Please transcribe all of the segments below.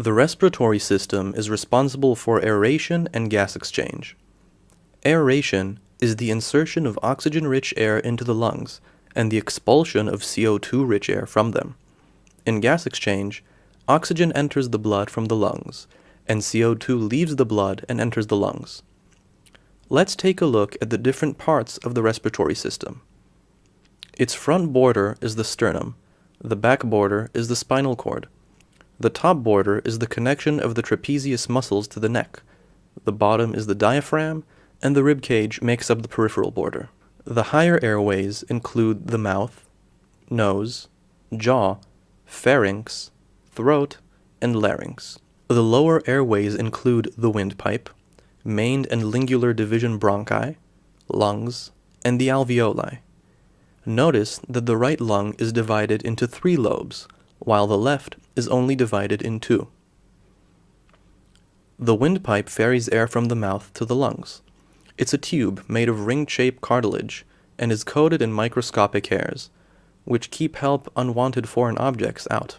The respiratory system is responsible for aeration and gas exchange. Aeration is the insertion of oxygen rich air into the lungs and the expulsion of CO2 rich air from them. In gas exchange, oxygen enters the blood from the lungs, and CO2 leaves the blood and enters the lungs. Let's take a look at the different parts of the respiratory system. Its front border is the sternum, the back border is the spinal cord. The top border is the connection of the trapezius muscles to the neck. The bottom is the diaphragm, and the rib cage makes up the peripheral border. The higher airways include the mouth, nose, jaw, pharynx, throat, and larynx. The lower airways include the windpipe, main and lingular division bronchi, lungs, and the alveoli. Notice that the right lung is divided into three lobes, while the left is only divided in two. The windpipe ferries air from the mouth to the lungs. It's a tube made of ring-shaped cartilage and is coated in microscopic hairs, which keep help unwanted foreign objects out.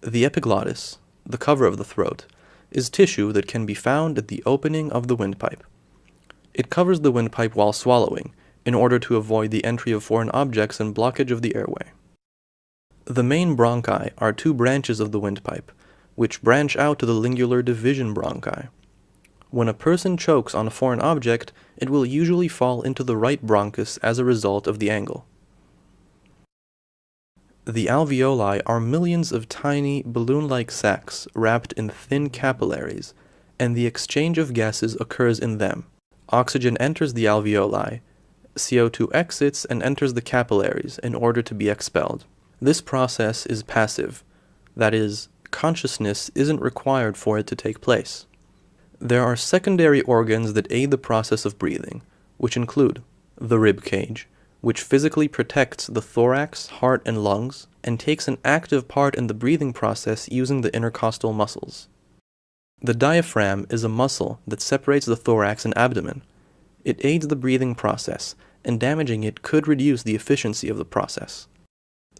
The epiglottis, the cover of the throat, is tissue that can be found at the opening of the windpipe. It covers the windpipe while swallowing, in order to avoid the entry of foreign objects and blockage of the airway. The main bronchi are two branches of the windpipe, which branch out to the lingular division bronchi. When a person chokes on a foreign object, it will usually fall into the right bronchus as a result of the angle. The alveoli are millions of tiny, balloon-like sacs wrapped in thin capillaries, and the exchange of gases occurs in them. Oxygen enters the alveoli, CO2 exits and enters the capillaries in order to be expelled. This process is passive, that is, consciousness isn't required for it to take place. There are secondary organs that aid the process of breathing, which include the rib cage, which physically protects the thorax, heart, and lungs, and takes an active part in the breathing process using the intercostal muscles. The diaphragm is a muscle that separates the thorax and abdomen. It aids the breathing process, and damaging it could reduce the efficiency of the process.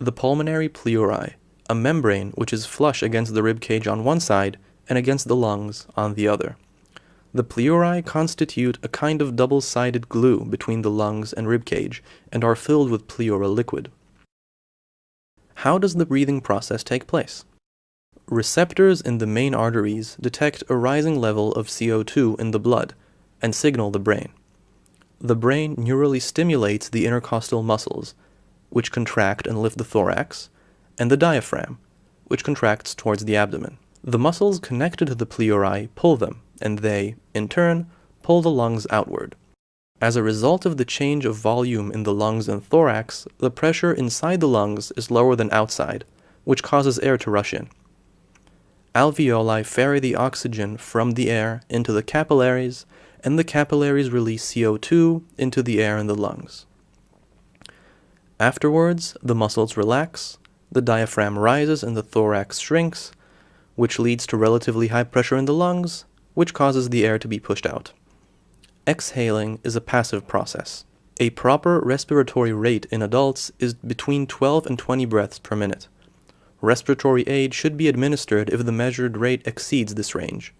The pulmonary pleura, a membrane which is flush against the rib cage on one side and against the lungs on the other. The pleurae constitute a kind of double-sided glue between the lungs and rib cage and are filled with pleural liquid. How does the breathing process take place? Receptors in the main arteries detect a rising level of CO2 in the blood and signal the brain. The brain neurally stimulates the intercostal muscles, which contract and lift the thorax, and the diaphragm, which contracts towards the abdomen. The muscles connected to the pleurae pull them, and they, in turn, pull the lungs outward. As a result of the change of volume in the lungs and thorax, the pressure inside the lungs is lower than outside, which causes air to rush in. Alveoli ferry the oxygen from the air into the capillaries, and the capillaries release CO2 into the air in the lungs. Afterwards, the muscles relax, the diaphragm rises and the thorax shrinks, which leads to relatively high pressure in the lungs, which causes the air to be pushed out. Exhaling is a passive process. A proper respiratory rate in adults is between 12 and 20 breaths per minute. Respiratory aid should be administered if the measured rate exceeds this range.